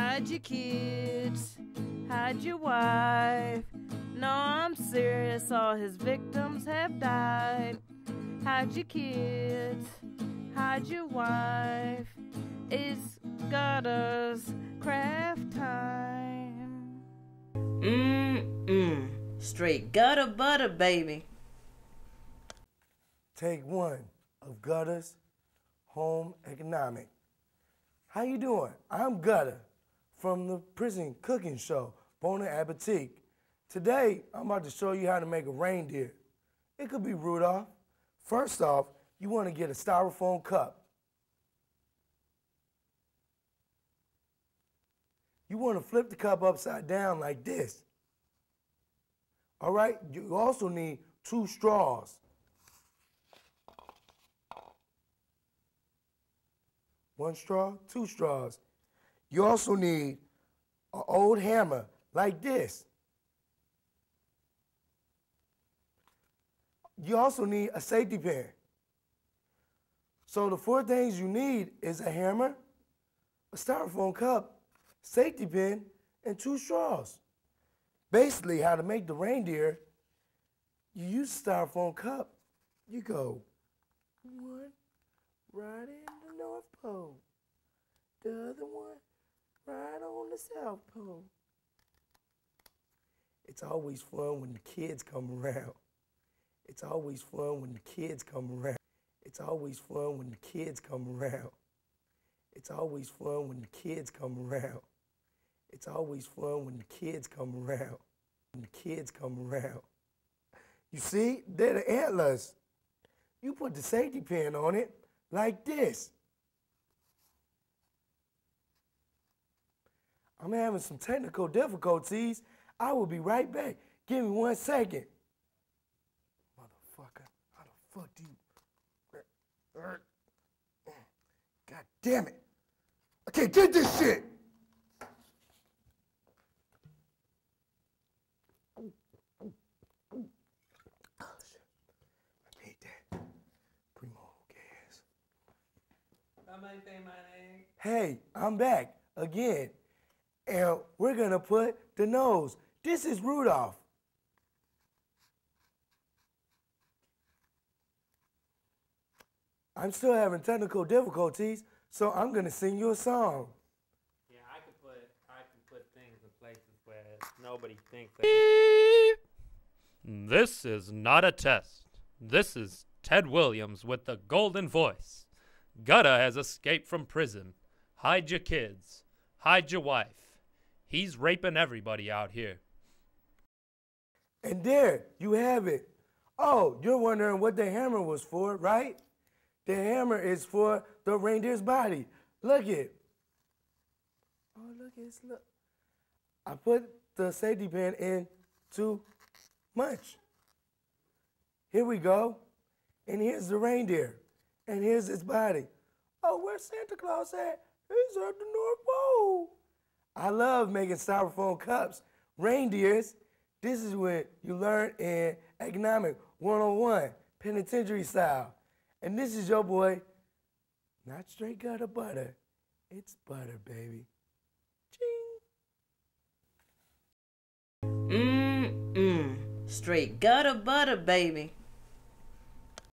Hide your kids, hide your wife. No, I'm serious, all his victims have died. Hide your kids, hide your wife. It's Gutta's craft time. Mmm, straight gutter butter, baby. Take one of Gutta's Home Economic. How you doing? I'm Gutter from the prison cooking show, Bon Appetit. Today, I'm about to show you how to make a reindeer. It could be Rudolph. First off, you want to get a styrofoam cup. You want to flip the cup upside down like this. All right, you also need two straws. One straw, two straws. You also need an old hammer like this. You also need a safety pin. So the four things you need is a hammer, a styrofoam cup, safety pin, and two straws. Basically, how to make the reindeer, you use a styrofoam cup. You go one right in the North Pole. The other one right on the South Pole. It's always fun when the kids come around. It's always fun when the kids come around. It's always fun when the kids come around. It's always fun when the kids come around. It's always fun when the kids come around. When the kids come around. You see, they're the antlers. You put the safety pin on it like this. I'm having some technical difficulties. I will be right back. Give me one second. Motherfucker, how the fuck do you... God damn it. I can't get this shit. I need that. Primo. Hey, I'm back again. And we're gonna put the nose. This is Rudolph. I'm still having technical difficulties, so I'm gonna sing you a song. Yeah, I could put I can put things in places where nobody thinks. That This is not a test. This is Ted Williams with the golden voice. Gutta has escaped from prison. Hide your kids. Hide your wife. He's raping everybody out here. And there, you have it. Oh, you're wondering what the hammer was for, right? The hammer is for the reindeer's body. Look it. Oh, look, it's look. I put the safety pin in too much. Here we go. And here's the reindeer. And here's his body. Oh, where's Santa Claus at? He's at the North Pole. I love making styrofoam cups. Reindeers, this is what you learn in economic 101, penitentiary style. And this is your boy, not straight gutter butter. It's butter, baby. Ching. Mmm, straight gutter butter, baby.